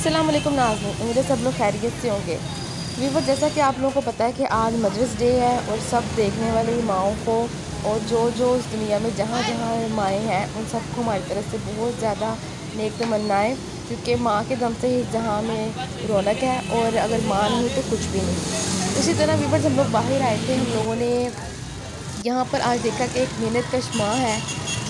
अस्सलाम वालेकुम नाज़रीन, उम्मीद है सब लोग खैरियत से होंगे। वीवर जैसा कि आप लोगों को पता है कि आज मदर्स डे है और सब देखने वाली माओ को और जो जो इस दुनिया में जहाँ जहाँ माएँ हैं, उन सबको हमारी तरफ़ से बहुत ज़्यादा नेक तमन्नाएँ क्योंकि माँ के दम से ही जहाँ में रौनक है और अगर माँ नहीं तो कुछ भी नहीं। इसी तरह वीवर जब लोग बाहर आए थे, हम लोगों ने यहाँ पर आज देखा कि एक मेहनत कश माँ है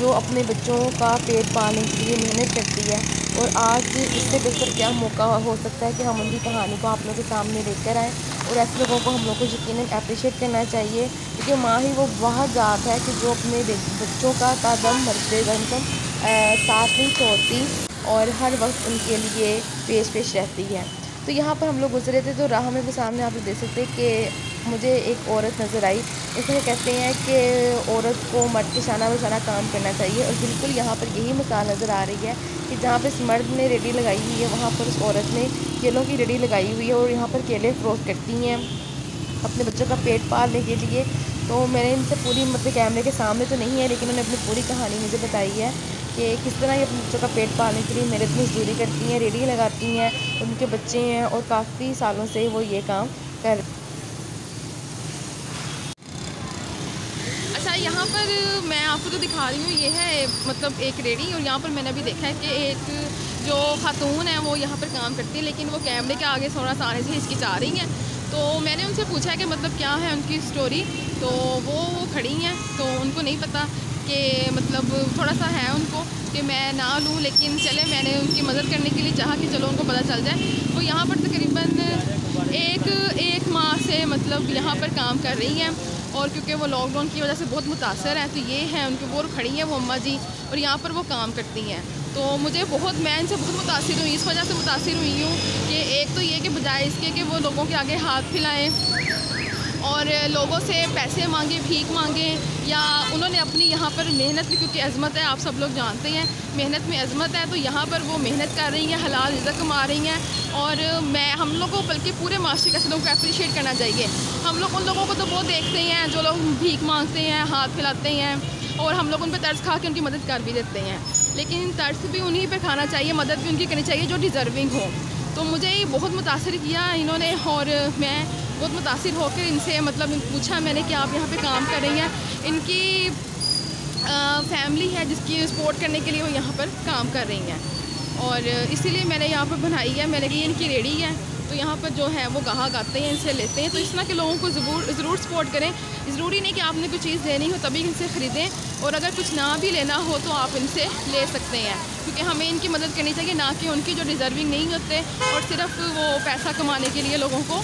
जो अपने बच्चों का पेट पालने के लिए मेहनत करती है और आज इससे बेहतर क्या मौका हो सकता है कि हम उनकी कहानी को आप लोगों के सामने लेकर आएँ और ऐसे लोगों को हम लोग को यकीन अप्रिशिएट करना चाहिए क्योंकि माँ ही वो वह ज़ात है कि जो अपने बच्चों का कदम मरते दम साथ नहीं छोड़ती और हर वक्त उनके लिए पेश पेश रहती है। तो यहाँ पर हम लोग गुजरे थे तो राह में भी सामने आप लोग देख सकते कि मुझे एक औरत नज़र आई। इसमें कहते हैं कि औरत को मर्द के शाना बशाना काम करना चाहिए और बिल्कुल यहाँ पर यही मिसाल नज़र आ रही है कि जहाँ पर इस मर्द ने रेडी लगाई हुई है, वहाँ पर उस औरत ने केलों की रेडी लगाई हुई है और यहाँ पर केले फ़रोख्त करती हैं। अपने बच्चों का पेट पालने के लिए। तो मैंने इनसे पूरी मतलब कैमरे के सामने तो नहीं है, लेकिन उन्होंने अपनी पूरी कहानी मुझे बताई है। कि किस तरह ये अपने बच्चों का पेट पालने के लिए मेहनत मजदूरी करती हैं रेडी लगाती हैं, उनके बच्चे हैं और काफ़ी सालों से वो ये काम कर अच्छा यहाँ पर मैं आपको जो दिखा रही हूँ, ये है मतलब एक रेडी और यहाँ पर मैंने अभी देखा है कि एक जो खातून है वो यहाँ पर काम करती है, लेकिन वो कैमरे के आगे थोड़ा सा आने से हिचकिचा रही हैं। तो मैंने उनसे पूछा है कि मतलब क्या है उनकी स्टोरी तो वो वो खड़ी हैं तो उनको नहीं पता कि मतलब थोड़ा सा है उनको कि मैं ना लूँ, लेकिन चले, मैंने उनकी मदद करने के लिए चाहा कि चलो उनको पता चल जाए। तो यहाँ पर तकरीबन एक एक माह से मतलब यहाँ पर काम कर रही हैं और क्योंकि वो लॉकडाउन की वजह से बहुत मुतासर हैं तो ये हैं उनके, वो खड़ी हैं, वो अम्मा जी, और यहाँ पर वो काम करती हैं। तो मुझे बहुत, मैं इनसे बहुत मुतासर हुई इस वजह से मुतासर हुई हूँ कि एक तो ये कि बजाय इसके कि वो लोगों के आगे हाथ फैलाएँ और लोगों से पैसे मांगे, भीख मांगे या उन्होंने अपनी यहाँ पर मेहनत भी क्योंकि अजमत है, आप सब लोग जानते हैं, मेहनत में अजमत है तो यहाँ पर वो मेहनत कर रही हैं, हलाल रिजक कमा रही हैं और मैं, हम लोगों को बल्कि पूरे माशरे के लोगों को अप्रिशिएट करना चाहिए। हम लोग उन लोगों को तो बहुत देखते हैं, जो लोग भीख मांगते हैं, हाथ फैलाते हैं और हम लोग उन पर तर्ज खा के उनकी मदद कर भी देते हैं। लेकिन तर्ज भी उन्हीं पर खाना चाहिए, मदद भी उनकी करनी चाहिए, जो डिज़र्विंग हो। तो मुझे ये बहुत मुतासर किया इन्होंने और मैं बहुत मुतासर होकर इनसे मतलब पूछा मैंने कि आप यहाँ पे काम कर रही हैं। इनकी फैमिली है जिसकी सपोर्ट करने के लिए वो यहाँ पर काम कर रही हैं। और इसीलिए मैंने यहाँ पर बनाई है, मैंने कही, इनकी रेडी है। तो यहाँ पर जो है वो गाहक आते हैं, इनसे लेते हैं। तो इस तरह के लोगों को ज़रूर ज़रूर सपोर्ट करें। ज़रूरी नहीं कि आपने कोई चीज़ लेनी हो तभी इनसे ख़रीदें। और अगर कुछ ना भी लेना हो तो आप इनसे ले सकते हैं। क्योंकि हमें इनकी मदद करनी चाहिए, ना कि उनकी जो डिज़र्विंग नहीं होते और सिर्फ़ वो पैसा कमाने के लिए लोगों को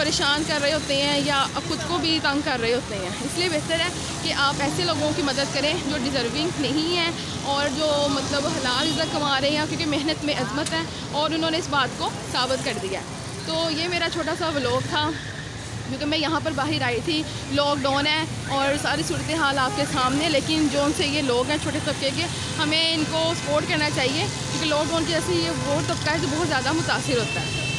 परेशान कर रहे होते हैं या खुद को भी तंग कर रहे होते हैं। इसलिए बेहतर है कि आप ऐसे लोगों की मदद करें जो डिज़र्विंग नहीं है और जो मतलब हलाल इज़्ज़त कमा रहे हैं क्योंकि मेहनत में अजमत है और उन्होंने इस बात को साबित कर दिया तो ये मेरा छोटा सा व्लॉग था, क्योंकि मैं यहाँ पर बाहर आई थी। लॉकडाउन है और सारी सूरत हाल आपके सामने, लेकिन जो उनसे ये लोग हैं छोटे तबके के, हमें इनको सपोर्ट करना चाहिए, क्योंकि लॉकडाउन की वजह से ये वो तबका है जो बहुत ज़्यादा मुतासर होता है।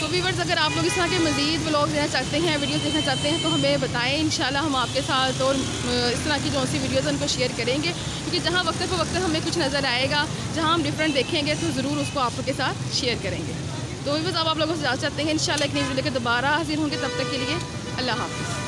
तो वीवर्स अगर आप लोग इस तरह के मज़ीद ब्लॉग देना चाहते हैं वीडियोस देखना चाहते हैं तो हमें बताएँ इन हम आपके साथ और इस तरह की जो सी वीडियोस उनको शेयर करेंगे। क्योंकि जहाँ वक्त पर वक्त हमें कुछ नज़र आएगा। जहाँ हम डिफरेंट देखेंगे तो ज़रूर उसको आप लोग के साथ शेयर करेंगे। तो वीवर्स अब आप लोगों से जा चाहते हैं इन एक नई वीडियो लेकर दोबारा हाजिर होंगे, तब तक के लिए अल्लाह हाफ़